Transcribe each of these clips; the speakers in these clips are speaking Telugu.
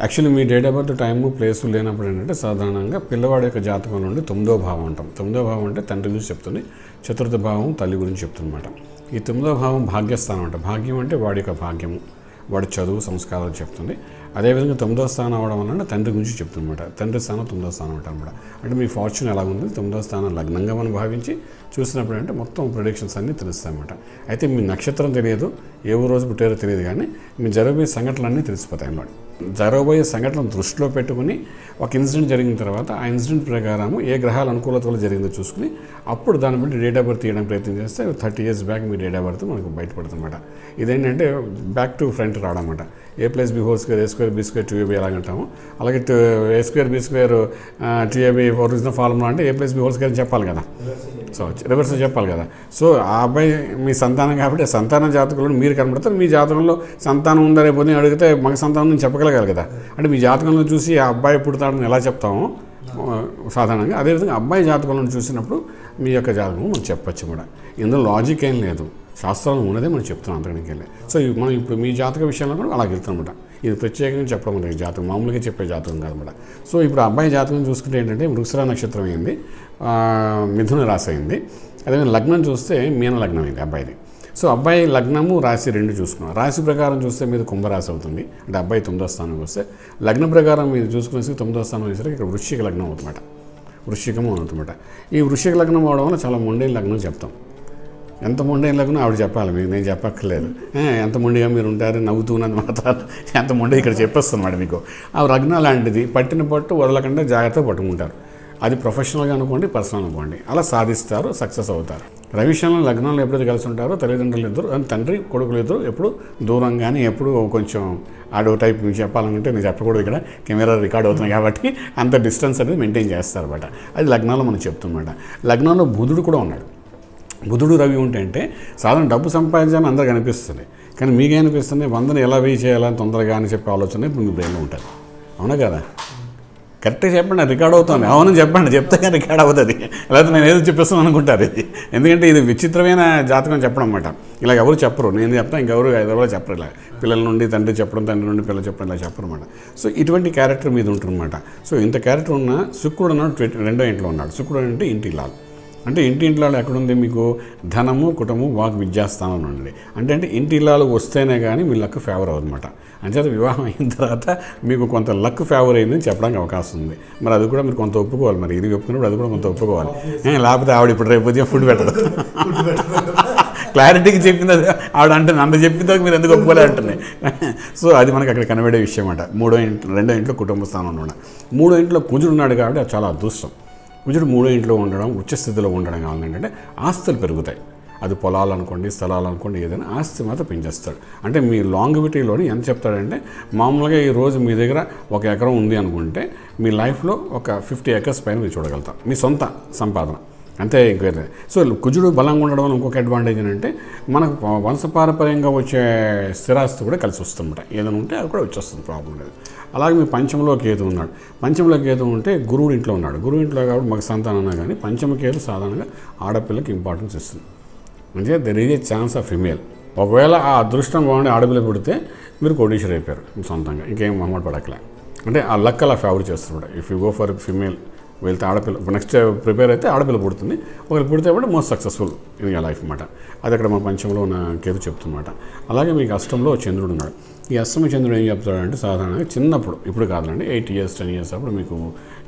Actually me date of birth time place లేనప్పుడు ఏంటంటే సాధారణంగా పిల్లవాడి యొక్క జాతకం నుండి తొమ్మిదో భావం అంటాం తొమ్మిదో భావం అంటే తండ్రి గురించి చెప్తుంది చతుర్థ భావం తల్లి గురించి చెప్తుందన్నమాట ఈ తొమ్మిదో భావం భాగ్యస్థానం అంట. భాగ్యం అంటే వాడి యొక్క భాగ్యము వాడి చదువు సంస్కారాలు చెప్తుంది. అదేవిధంగా తొమ్మిదో స్థానం అవడం వలన తండ్రి గురించి చెప్తున్నమాట తండ్రి స్థానం తొమ్మిదో స్థానం అనమాట అంటే మీ ఫార్చ్యూన్ ఎలా ఉంది? తొమ్మిదో స్థానం లగ్నంగా మనం భావించి చూసినప్పుడు అంటే మొత్తం ప్రొడిక్షన్స్ అన్నీ తెలుస్తాయన్నమాట అయితే మీ నక్షత్రం తెలియదు ఏ రోజు పుట్టారో తెలియదు కానీ మీ జరగబోయే సంఘటనలన్నీ తెలిసిపోతాయి అన్నమాట. జరగబోయే సంఘటనలు దృష్టిలో పెట్టుకుని ఒక ఇన్సిడెంట్ జరిగిన తర్వాత ఆ ఇన్సిడెంట్ ప్రకారం ఏ గ్రహాల అనుకూలత వల్ల జరిగిందో చూసుకుని అప్పుడు దాన్ని బట్టి డేట్ ఆఫ్ బర్త్ తీయడానికి ప్రయత్నం చేస్తే థర్టీ ఇయర్స్ బ్యాక్ మీ డేట్ ఆఫ్ బర్త్ మనకు బయటపడుతుందన్నమాట. ఇదేంటంటే బ్యాక్ టు ఫ్రంట్ రావడం అనమాట A plus B whole square B square two A B ఎలాగంటాము అలాగే two A square B square two original formula అంటే A plus B whole square అని చెప్పాలి కదా. సో రివర్స్ చెప్పాలి కదా. సో ఆ అబ్బాయి మీ సంతానం కాబట్టి సంతాన జాతకంలో మీరు కనబడతారు. మీ జాతకంలో సంతానం ఉందా రేపు అడిగితే మగ సంతానం నేను చెప్పగలగాలి కదా. అంటే మీ జాతకంలో చూసి ఆ అబ్బాయి పుడతాడని ఎలా చెప్తామో? సాధారణంగా అదేవిధంగా అబ్బాయి జాతకంలో చూసినప్పుడు మీ యొక్క జాతకం మనం చెప్పచ్చు కూడా. ఇందులో లాజిక్ ఏం లేదు. శాస్త్రం ఉన్నదే మనం చెప్తున్నాం అంతకడానికి వెళ్ళి సో మనం ఇప్పుడు మీ జాతక విషయంలో కూడా అలా వెళ్తామన్నమాట ఇది ప్రత్యేకంగా చెప్పడం లేదు. జాతకం మామూలుగా చెప్పే జాతకం కాదన్నమాట సో ఇప్పుడు అబ్బాయి జాతకం చూసుకుంటే ఏంటంటే వృక్షర నక్షత్రం అయింది మిథున రాశి అయింది. అదేవిధంగా లగ్నం చూస్తే మీన లగ్నం అయింది అబ్బాయిది. సో అబ్బాయి లగ్నము రాశి రెండు చూసుకున్నాం. రాశి ప్రకారం చూస్తే మీద కుంభరాశి అవుతుంది. అంటే అబ్బాయి తొమ్మిదో స్థానం వస్తే లగ్న ప్రకారం మీరు చూసుకునేసి తొమ్మిదో స్థానం వేసరికి ఇక్కడ వృశ్చిక లగ్నం అవుతుందన్నమాట. వృశ్చికము అవుతుందన్నమాట. ఈ వృశ్చిక లగ్నం అవడం వల్ల చాలా మొండే లగ్నం చెప్తాం. ఎంత మొండైన ఆవిడ చెప్పాలి మీకు నేను చెప్పక్కర్లేదు. ఎంత మొండిగా మీరు ఉంటారు నవ్వుతున్నది మాత్రం ఎంత మొండి ఇక్కడ చెప్పేస్తున్నమాట మీకు. ఆ రగ్న లాంటిది పట్టిన పట్టు వదలకుండా జాగ్రత్తగా పట్టుకుంటారు. అది ప్రొఫెషనల్గా అనుకోండి పర్సనల్ అనుకోండి. అలా సాధిస్తారు సక్సెస్ అవుతారు. రవిశంలో లగ్నంలో ఎప్పుడైతే కలిసి ఉంటారో తల్లిదండ్రులు ఇద్దరు తండ్రి కొడుకులు ఇద్దరు ఎప్పుడు దూరంగానే ఎప్పుడు కొంచెం ఆడో టైప్ మీకు చెప్పాలనుకుంటే నేను చెప్పకూడదు ఇక్కడ. కెమెరా రికార్డ్ అవుతుంది కాబట్టి అంత డిస్టెన్స్ అనేది మెయింటైన్ చేస్తారన్నమాట. అది లగ్నాలు మనం చెప్తున్నమాట లగ్నంలో బుధుడు కూడా ఉన్నాడు. బుధుడు రవి ఉంటే అంటే సాధారణ డబ్బు సంపాదించాలని అందరికీ అనిపిస్తుంది. కానీ మీకేమనిపిస్తుంది వందని ఎలా వేయి చేయాలని తొందరగా అని చెప్పే ఆలోచన ఇప్పుడు మీ బ్రెయిన్లో ఉంటుంది. అవునా కదా? కరెక్ట్గా చెప్పండి రికార్డ్ అవుతుంది. అవును చెప్పండి. చెప్తే కానీ రికార్డ్ అవుతుంది. లేకపోతే నేను ఏదో చెప్పేస్తాను అనుకుంటారు ఇది. ఎందుకంటే ఇది విచిత్రమైన జాతకం చెప్పడం అన్నమాట. ఇలా ఎవరు చెప్పరు. నేను చెప్తాను ఇంకెవరు ఎవరో చెప్పరు ఇలా. పిల్లల నుండి తండ్రి చెప్పడం తండ్రి నుండి పిల్లలు చెప్పడం ఇలా చెప్పరు అనమాట సో ఇటువంటి క్యారెక్టర్ మీద ఉంటుందన్నమాట. సో ఇంత క్యారెక్టర్ ఉన్న శుక్రుడు అన్నాడు రెండో ఇంట్లో ఉన్నాడు. శుక్రుడు అంటే ఇంటి లాల్. అంటే ఇంటి ఇంట్లో ఎక్కడుంది మీకు? ధనము కుటుంబం వాక్ విద్యాస్థానం ఉండండి అంటే అంటే ఇంటి ఇల్లాలు వస్తేనే కానీ మీ లక్ ఫేవర్ అవ్వదన్నమాట. అంచేత వివాహం అయిన తర్వాత మీకు కొంత లక్ ఫేవర్ అయిందని చెప్పడానికి అవకాశం ఉంది. మరి అది కూడా మీరు కొంత ఒప్పుకోవాలి. మరి ఇది ఒప్పుకున్నప్పుడు అది కూడా కొంత ఒప్పుకోవాలి. లేకపోతే ఆవిడ ఇప్పుడు రేపు ఉదయం ఫుడ్ పెట్టదు. క్లారిటీకి చెప్పింది అది. ఆవిడ అంటే అంత చెప్పిన మీరు ఎందుకు ఒప్పుకోలే అంటుంది. సో అది మనకి అక్కడ కనబడే విషయం అంట మూడో ఇంట్లో రెండో ఇంట్లో కుటుంబ స్థానం ఉన్నాడు మూడో ఇంట్లో కుజుడు ఉన్నాడు కాబట్టి అది చాలా అదృష్టం. కుజుడు మూడో ఇంట్లో ఉండడం ఉచ్చస్థితిలో ఉండడం కావాలి ఏంటంటే ఆస్తులు పెరుగుతాయి. అది పొలాలు అనుకోండి స్థలాలు అనుకోండి ఏదైనా ఆస్తి మాత్రం పెంచేస్తాడు. అంటే మీ లాంగ్విటీలోని ఎంత చెప్తాడంటే మామూలుగా ఈ రోజు మీ దగ్గర ఒక ఎకరం ఉంది అనుకుంటే మీ లైఫ్లో ఒక ఫిఫ్టీ ఎకర్స్ పైన మీరు చూడగలుగుతాం మీ సొంత సంపాదన. అంతే ఇంకేదే సో కుజుడు బలంగా ఉండడం వల్ల ఇంకొక అడ్వాంటేజ్ ఏంటంటే మనకు వంశపారపర్యంగా వచ్చే స్థిరాస్తి కూడా కలిసి వస్తుందన్నమాట. ఏదైనా ఉంటే అది కూడా వచ్చేస్తుంది ప్రాబ్లం లేదు. అలాగే మీ పంచంలో కేతు ఉన్నాడు. పంచంలో కేతు ఉంటే గురువుడు ఇంట్లో ఉన్నాడు. గురువు ఇంట్లో కాబట్టి మాకు సంతానం అన్నా కానీ పంచమ కేతు సాధారణంగా ఆడపిల్లకి ఇంపార్టెన్స్ ఇస్తుంది. అంటే there is a chance of female ఒకవేళ ఆ అదృష్టం బాగుండి ఆడపిల్ల పుడితే మీరు కోటీశ్వర్ అయిపోయారు మీ సొంతంగా. ఇంకేం మొహమాట పడకలే అంటే ఆ లక్ అలా ఫేవర్ చేస్తున్నాడు if you go for female వెళ్తే ఆడపిల్ల నెక్స్ట్ ప్రిపేర్ అయితే ఆడపిల్ల పుడుతుంది. ఒకరు పుడితే కూడా మోస్ట్ సక్సెస్ఫుల్ ఇన్ లైఫ్ అన్నమాట. అది అక్కడ మా పంచంలో ఉన్న కేతు చెప్తున్నమాట అలాగే మీకు అష్టంలో చంద్రుడు ఉన్నాడు. ఈ అష్టమ చంద్రుడు ఏం చెప్తాడంటే సాధారణంగా చిన్నప్పుడు ఇప్పుడు కాదండి ఎయిట్ ఇయర్స్ టెన్ ఇయర్స్ అప్పుడు మీకు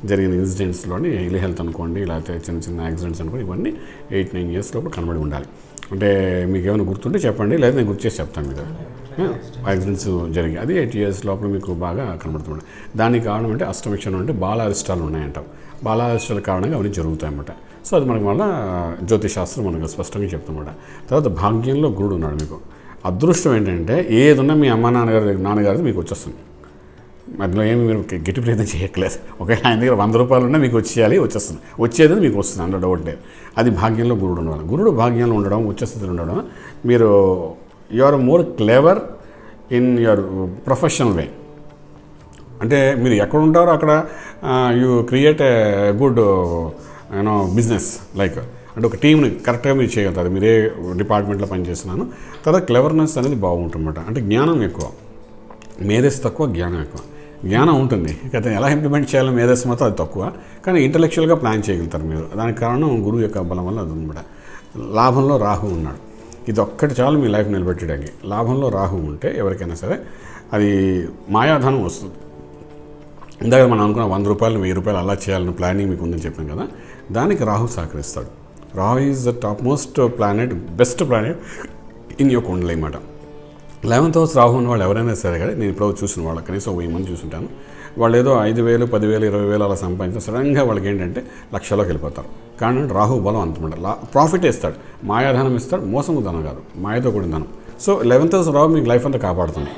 జరిగిన ఇన్సిడెంట్స్లోని ఇల్ హెల్త్ అనుకోండి లేకపోతే చిన్న చిన్న యాక్సిడెంట్స్ అనుకోండి ఇవన్నీ ఎయిట్ నైన్ ఇయర్స్ లోపల కనబడి ఉండాలి. అంటే మీకు ఏమైనా గుర్తుంటే చెప్పండి లేదా నేను గుర్తు చేసి చెప్తాను మీకు. యాక్సిడెంట్స్ జరిగి అది ఎయిట్ ఇయర్స్ లోపల మీకు బాగా కనబడుతుంది. దానికి కారణం అంటే అష్టమిక్షణం అంటే బాలారిష్టాలు ఉన్నాయంట. బాలారిష్టాల కారణంగా అవన్నీ జరుగుతాయన్నమాట. సో అది మనకు మళ్ళీ జ్యోతిశాస్త్రం మనకు స్పష్టంగా చెప్తామన్నమాట తర్వాత భాగ్యంలో గురుడు ఉన్నాడు మీకు. అదృష్టం ఏంటంటే ఏదున్నా మీ అమ్మ నాన్నగారి నాన్నగారిది మీకు వచ్చేస్తుంది. మధ్యలో ఏమి మీరు గ- గట్టి ప్రయత్నం చేయట్లేదు ఒకవేళ ఆయన దగ్గర వంద రూపాయలు ఉన్నా మీకు వచ్చేయాలి వచ్చేస్తుంది. వచ్చేది మీకు వస్తుంది అందులో డౌట్ లేదు అది భాగ్యంలో గురుడు ఉండడం గురుడు భాగ్యంలో ఉండడం ఉచ్చస్థితిలో ఉండడం మీరు you are more clever in your professional way అంటే మీరు ఎక్కడ ఉంటారో అక్కడ you create a good you know business like అంటే ఒక టీంని కరెక్ట్గా మీరు చేయగలుగుతారు. మీరే డిపార్ట్మెంట్లో పనిచేస్తున్నాను. తర్వాత క్లెవర్నెస్ అనేది బాగుంటుందన్నమాట. అంటే జ్ఞానం ఎక్కువ. మేధస్ తక్కువ జ్ఞానం ఎక్కువ. జ్ఞానం ఉంటుంది. అయితే ఎలా ఇంప్లిమెంట్ చేయాలో మేధస్సు మాత్రం అది తక్కువ. కానీ ఇంటలెక్చువల్గా ప్లాన్ చేయగలుగుతారు మీరు. దానికి కారణం గురువు యొక్క బలం వల్ల అది అనమాట లాభంలో రాహు ఉన్నాడు. ఇది ఒక్కటి చాలు మీ లైఫ్ నిలబెట్టడానికి. లాభంలో రాహు ఉంటే ఎవరికైనా సరే అది మాయాధనం వస్తుంది. ఇందాక మనం అనుకున్న వంద రూపాయలు వెయ్యి రూపాయలు అలా చేయాలని ప్లానింగ్ మీకు ఉందని చెప్పాను కదా దానికి Rahu సహకరిస్తాడు. Rahu is the top most planet best planet in యొక్క కుండలి అన్నమాట లెవెన్త్ హౌస్ రాహు ఉన్న వాళ్ళు ఎవరైనా సరే కానీ నేను ఇప్పుడు చూసిన వాళ్ళు కనీసం వెయ్యి మంది చూసుంటాను. వాళ్ళు ఏదో ఐదు వేలు పదివేలు ఇరవై వేలు అలా సంపాదించిన సడన్గా వాళ్ళకి ఏంటంటే లక్షలోకి వెళ్ళిపోతారు. కానీ రాహు బలం అంతమాట లా ప్రాఫిట్ ఇస్తాడు మాయాధనం ఇస్తాడు. మోసము ధనం కాదు. మాయతో కూడిన ధనం. సో లెవెన్త్ హౌస్ మీకు లైఫ్ అంతా కాపాడుతుంది.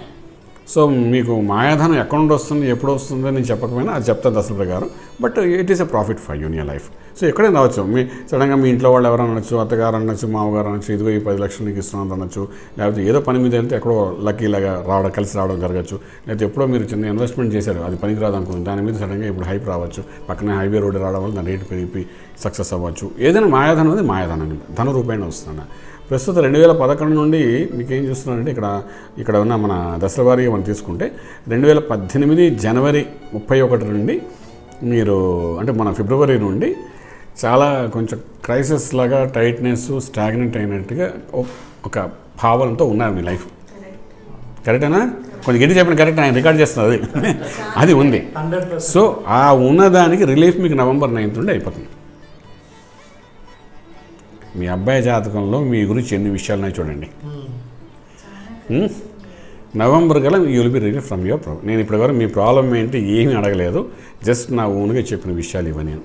సో మీకు మాయాధనం ఎక్కడ వస్తుంది ఎప్పుడు వస్తుంది నేను చెప్పకపోయినా అది చెప్తాను దశల ప్రకారం but it is a profit for your life. So ఎక్కడైనా రావచ్చు మీ సడన్గా మీ ఇంట్లో వాళ్ళు ఎవరైనా అనొచ్చు అత్తగారు అనొచ్చు మామగారు అనొచ్చు ఇదిగో ఈ పది లక్షలు నీకు ఇస్తున్నాను అనొచ్చు లేకపోతే ఏదో పని మీద వెళ్తే ఎక్కడో లక్కీలాగా రావడం కలిసి రావడం జరగచ్చు. లేకపోతే ఎప్పుడో మీరు చిన్న ఇన్వెస్ట్మెంట్ చేశారు అది పనికి అనుకుంది. దాని మీద సడన్గా ఇప్పుడు హైప్ రావచ్చు. పక్కనే హైవే రోడ్డు రావడం వల్ల దాని రేటు పెరిగి సక్సెస్ అవ్వచ్చు. ఏదైనా మాయాధనం అనేది మాయాధనం. ధన రూపాయన వస్తుంది ప్రస్తుతం రెండు వేల పదకొండు నుండి మీకు ఏం చూస్తున్నారంటే ఇక్కడ ఇక్కడ ఉన్న మన దశల వారీగా మనం తీసుకుంటే రెండు వేల పద్దెనిమిది జనవరి ముప్పై ఒకటి నుండి మీరు అంటే మన ఫిబ్రవరి నుండి చాలా కొంచెం క్రైసిస్ లాగా టైట్నెస్ స్టాగ్నెంట్ అయినట్టుగా ఒక- భావనతో ఉన్నారు మీ లైఫ్ కరెక్టేనా కొంచెం గట్టి చెప్పిన కరెక్ట్ ఆయన రికార్డ్ అది. అది ఉంది. సో ఆ ఉన్నదానికి రిలీఫ్ మీకు నవంబర్ నైన్త్ నుండి అయిపోతుంది. మీ అబ్బాయి జాతకంలో మీ గురించి ఎన్ని విషయాలున్నాయి చూడండి? నవంబర్ గల you will be relief from your problem నేను ఇప్పటివరకు మీ ప్రాబ్లం ఏంటి ఏమీ అడగలేదు. జస్ట్ నా ఓన్గా చెప్పిన విషయాలు ఇవ్వ నేను.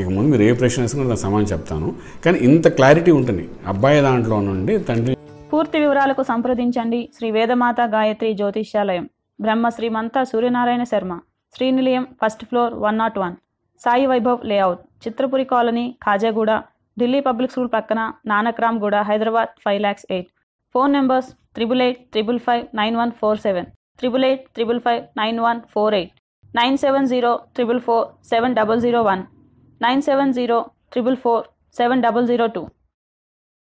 ఇక ముందు మీరు ఏ ప్రశ్న వేసుకున్నా నాకు సమాధానం చెప్తాను. కానీ ఇంత క్లారిటీ ఉంటుంది. అబ్బాయి దాంట్లో నుండి తండ్రి పూర్తి వివరాలకు సంప్రదించండి. Shri Vedamata Gayatri Jyotishyalayam. Brahma Srimantha Suryanarayana Sharma. Srinilayam first floor one not one Sai Vaibhav layout Chitrapuri colony Khajaguda Delhi public school పక్కన Nanakramguda Hyderabad five lakhs eight. Phone numbers triple eight triple five nine one four seven. Triple eight triple five nine one four eight. Nine seven zero triple four seven double zero one. Nine seven zero triple four seven double zero two.